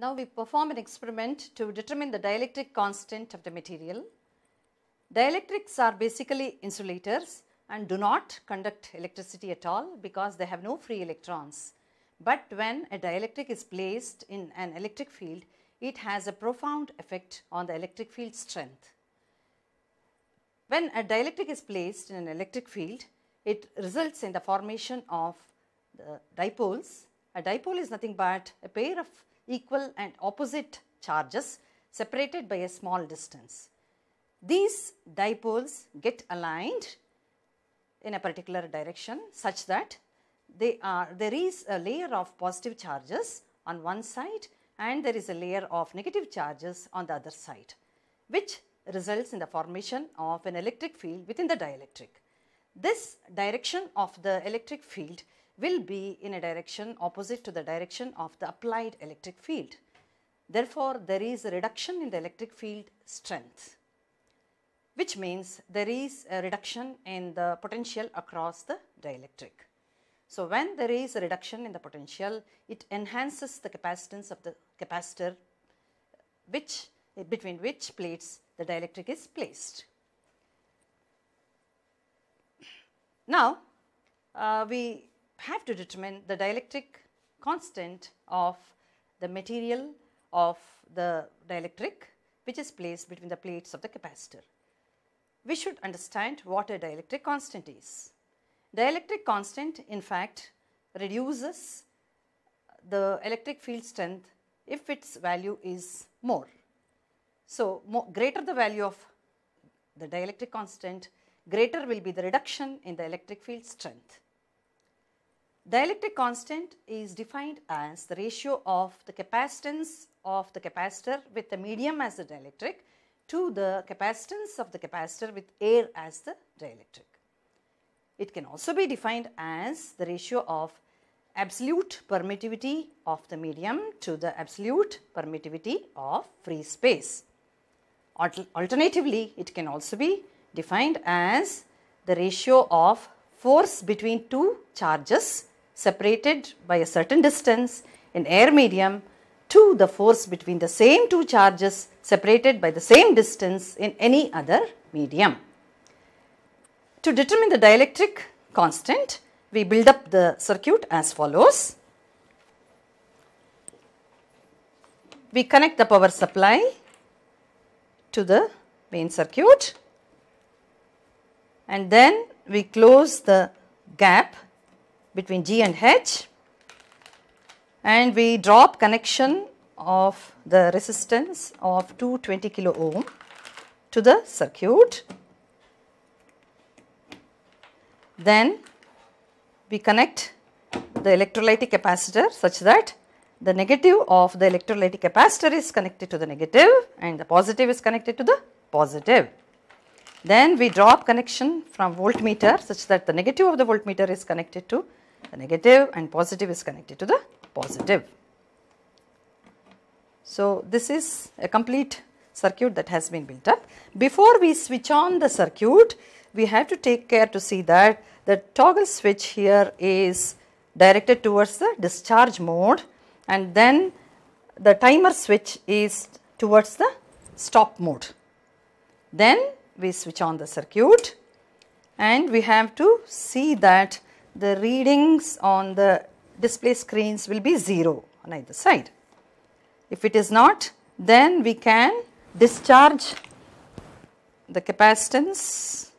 Now we perform an experiment to determine the dielectric constant of the material. Dielectrics are basically insulators and do not conduct electricity at all because they have no free electrons. But when a dielectric is placed in an electric field, it has a profound effect on the electric field strength. When a dielectric is placed in an electric field, it results in the formation of the dipoles. A dipole is nothing but a pair of equal and opposite charges separated by a small distance. These dipoles get aligned in a particular direction such that they are, there is a layer of positive charges on one side and there is a layer of negative charges on the other side which results in the formation of an electric field within the dielectric. This direction of the electric field will be in a direction opposite to the direction of the applied electric field. Therefore, there is a reduction in the electric field strength which means there is a reduction in the potential across the dielectric. So, when there is a reduction in the potential, it enhances the capacitance of the capacitor which between which plates the dielectric is placed. Now, uh, we have to determine the dielectric constant of the material of the dielectric which is placed between the plates of the capacitor. We should understand what a dielectric constant is. Dielectric constant in fact reduces the electric field strength if its value is more. So, more, greater the value of the dielectric constant, greater will be the reduction in the electric field strength. Dielectric constant is defined as the ratio of the capacitance of the capacitor with the medium as the dielectric to the capacitance of the capacitor with air as the dielectric. It can also be defined as the ratio of absolute permittivity of the medium to the absolute permittivity of free space. Alternatively, it can also be defined as the ratio of force between two charges separated by a certain distance in air medium to the force between the same two charges separated by the same distance in any other medium. To determine the dielectric constant, we build up the circuit as follows. We connect the power supply to the main circuit and then we close the gap between G and H and we drop connection of the resistance of 220 kilo ohm to the circuit. Then we connect the electrolytic capacitor such that the negative of the electrolytic capacitor is connected to the negative and the positive is connected to the positive. Then we drop connection from voltmeter such that the negative of the voltmeter is connected to the negative and positive is connected to the positive. So, this is a complete circuit that has been built up. Before we switch on the circuit, we have to take care to see that the toggle switch here is directed towards the discharge mode and then the timer switch is towards the stop mode. Then we switch on the circuit and we have to see that the readings on the display screens will be 0 on either side. If it is not, then we can discharge the capacitance,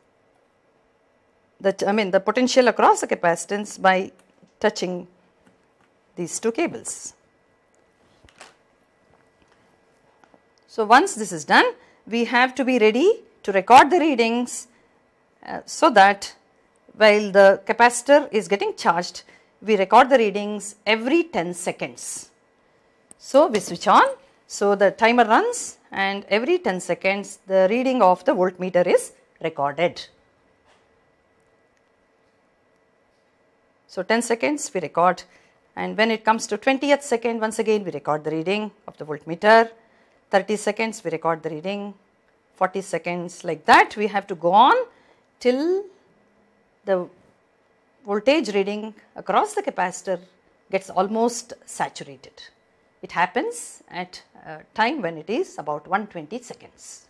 that I mean the potential across the capacitance by touching these two cables. So, once this is done, we have to be ready to record the readings uh, so that while the capacitor is getting charged, we record the readings every 10 seconds. So, we switch on. So, the timer runs and every 10 seconds the reading of the voltmeter is recorded. So, 10 seconds we record and when it comes to 20th second once again we record the reading of the voltmeter, 30 seconds we record the reading, 40 seconds like that we have to go on till the voltage reading across the capacitor gets almost saturated. it happens at a time when it is about 120 seconds.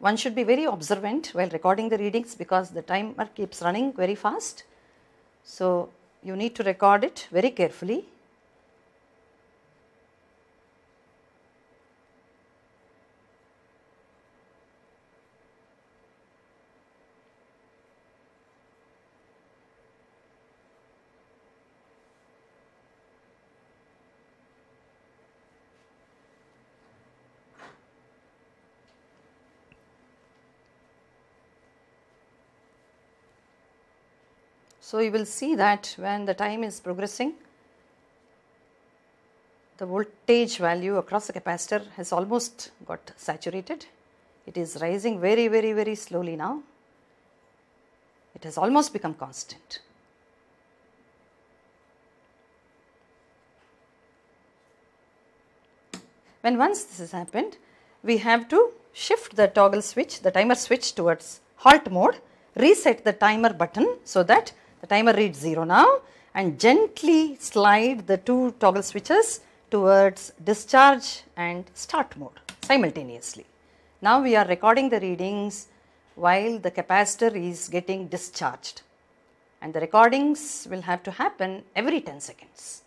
One should be very observant while recording the readings because the timer keeps running very fast. So, you need to record it very carefully So, you will see that when the time is progressing, the voltage value across the capacitor has almost got saturated. It is rising very, very, very slowly now. It has almost become constant. When once this has happened, we have to shift the toggle switch, the timer switch towards halt mode, reset the timer button so that the timer reads 0 now and gently slide the two toggle switches towards discharge and start mode simultaneously. Now we are recording the readings while the capacitor is getting discharged and the recordings will have to happen every 10 seconds.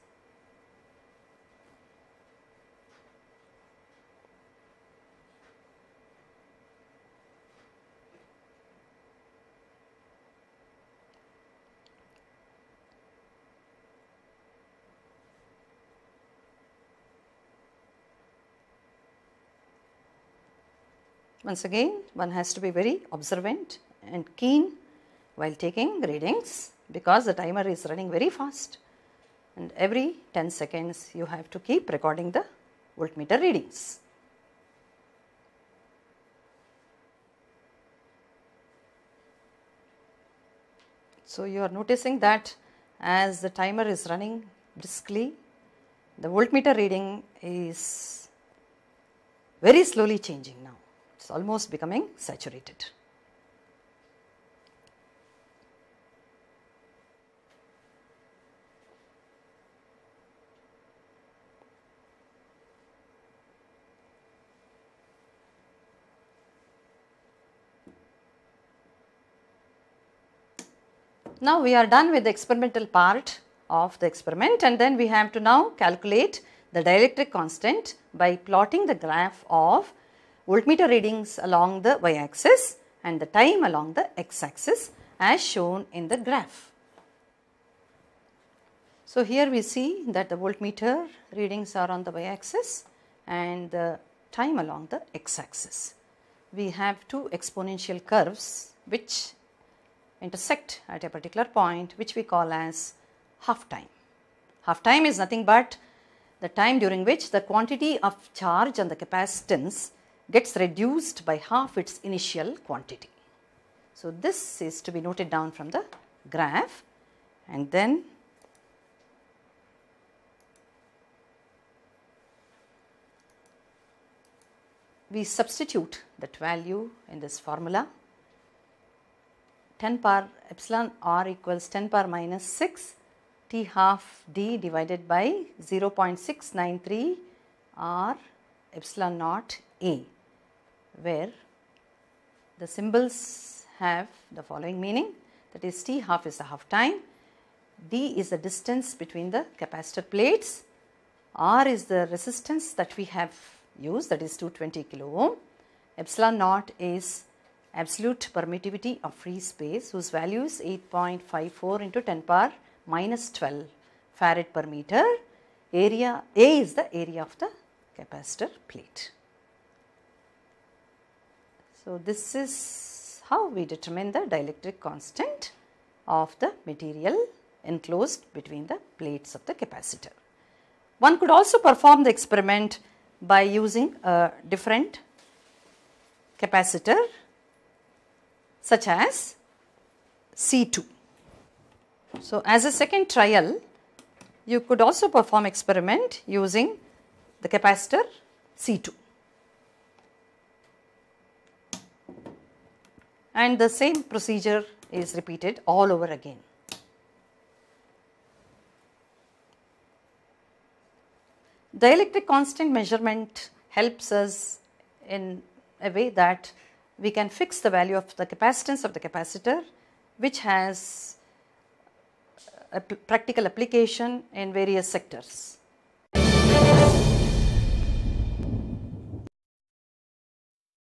Once again, one has to be very observant and keen while taking readings because the timer is running very fast and every 10 seconds you have to keep recording the voltmeter readings. So, you are noticing that as the timer is running briskly, the voltmeter reading is very slowly changing now is almost becoming saturated. Now we are done with the experimental part of the experiment and then we have to now calculate the dielectric constant by plotting the graph of voltmeter readings along the y axis and the time along the x axis as shown in the graph. So, here we see that the voltmeter readings are on the y axis and the time along the x axis. We have two exponential curves which intersect at a particular point which we call as half time. Half time is nothing but the time during which the quantity of charge on the capacitance gets reduced by half its initial quantity. So, this is to be noted down from the graph and then we substitute that value in this formula 10 power epsilon r equals 10 power minus 6 t half d divided by 0.693 r epsilon naught a where the symbols have the following meaning. That is T half is the half time, D is the distance between the capacitor plates, R is the resistance that we have used that is 220 kilo ohm, epsilon naught is absolute permittivity of free space whose value is 8.54 into 10 power minus 12 farad per meter, area A is the area of the capacitor plate. So, this is how we determine the dielectric constant of the material enclosed between the plates of the capacitor. One could also perform the experiment by using a different capacitor such as C2. So, as a second trial you could also perform experiment using the capacitor C2. And the same procedure is repeated all over again. Dielectric constant measurement helps us in a way that we can fix the value of the capacitance of the capacitor which has a practical application in various sectors.